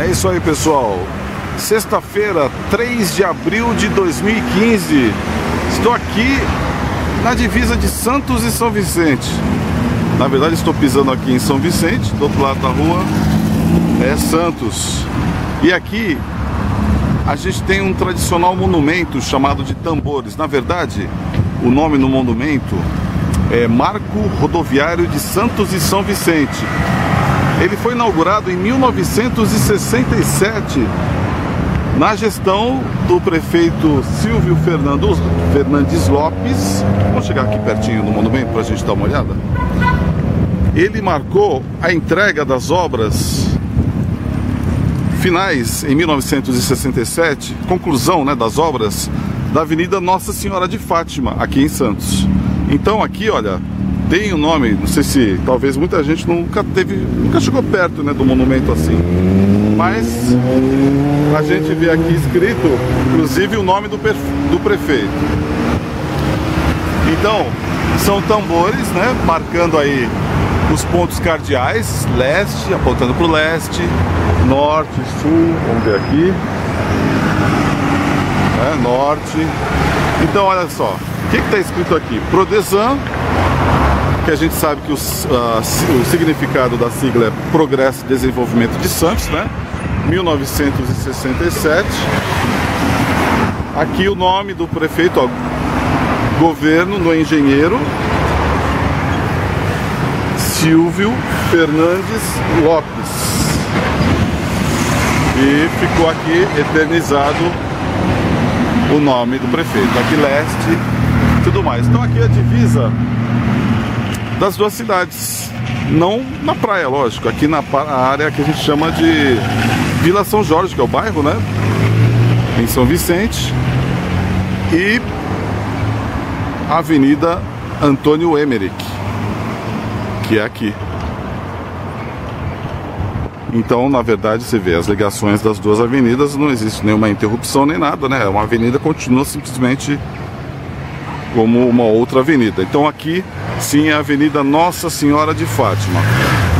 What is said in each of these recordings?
É isso aí, pessoal. Sexta-feira, 3 de abril de 2015. Estou aqui na divisa de Santos e São Vicente. Na verdade, estou pisando aqui em São Vicente, do outro lado da rua é Santos. E aqui a gente tem um tradicional monumento chamado de Tambores. Na verdade, o nome no monumento é Marco Rodoviário de Santos e São Vicente. Ele foi inaugurado em 1967 na gestão do prefeito Silvio Fernando, Fernandes Lopes. Vamos chegar aqui pertinho do monumento para a gente dar uma olhada. Ele marcou a entrega das obras finais em 1967, conclusão né, das obras da Avenida Nossa Senhora de Fátima, aqui em Santos. Então aqui, olha, tem o um nome, não sei se talvez muita gente nunca teve, nunca chegou perto né, do monumento assim. Mas a gente vê aqui escrito, inclusive, o nome do, do prefeito. Então, são tambores, né, marcando aí os pontos cardeais, leste, apontando para o leste, norte, sul, vamos ver aqui, é, norte. Então, olha só, o que está escrito aqui? Prodesan, que a gente sabe que o significado da sigla é Progresso e Desenvolvimento de Santos, né? 1967. Aqui o nome do prefeito, ó, governo do engenheiro Silvio Fernandes Lopes. E ficou aqui eternizado o nome do prefeito. Aqui leste tudo mais. Então aqui a divisa das duas cidades. Não na praia, lógico. Aqui na área que a gente chama de Vila São Jorge, que é o bairro, né? Em São Vicente. E Avenida Antônio Emerick que é aqui. Então, na verdade, você vê as ligações das duas avenidas, não existe nenhuma interrupção nem nada, né? Uma avenida continua simplesmente como uma outra avenida. Então aqui sim é a Avenida Nossa Senhora de Fátima.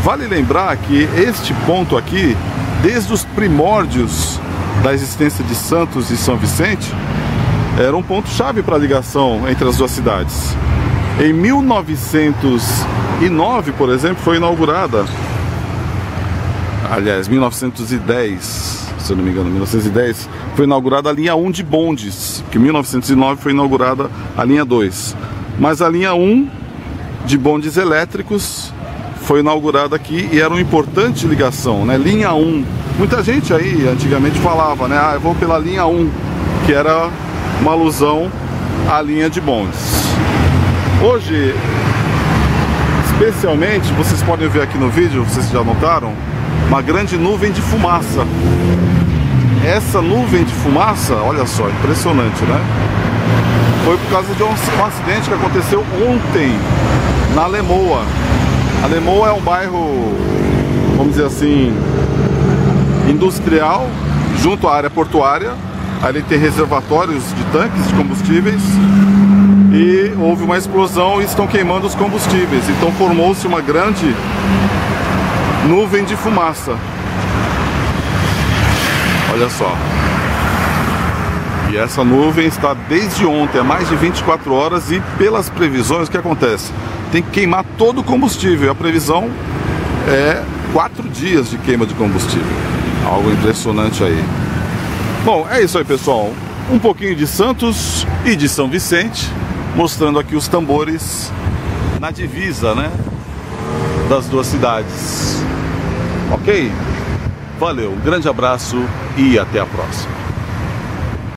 Vale lembrar que este ponto aqui, desde os primórdios da existência de Santos e São Vicente, era um ponto chave para a ligação entre as duas cidades. Em 1909, por exemplo, foi inaugurada, aliás, 1910, se eu não me engano, 1910, foi inaugurada a linha 1 de bondes, que em 1909 foi inaugurada a linha 2. Mas a linha 1 de bondes elétricos foi inaugurada aqui e era uma importante ligação, né? Linha 1. Muita gente aí antigamente falava, né? Ah, eu vou pela linha 1, que era uma alusão à linha de bondes. Hoje, especialmente, vocês podem ver aqui no vídeo, vocês já notaram, uma grande nuvem de fumaça. Essa nuvem de fumaça, olha só, impressionante, né? Foi por causa de um, um acidente que aconteceu ontem na Lemoa. A Lemoa é um bairro, vamos dizer assim, industrial, junto à área portuária. Ali tem reservatórios de tanques de combustíveis e houve uma explosão e estão queimando os combustíveis. Então formou-se uma grande nuvem de fumaça. Olha só. E essa nuvem está desde ontem, há mais de 24 horas, e pelas previsões, o que acontece? Tem que queimar todo o combustível. A previsão é quatro dias de queima de combustível. Algo impressionante aí. Bom, é isso aí, pessoal. Um pouquinho de Santos e de São Vicente mostrando aqui os tambores na divisa, né? Das duas cidades. Ok? Valeu, um grande abraço e até a próxima.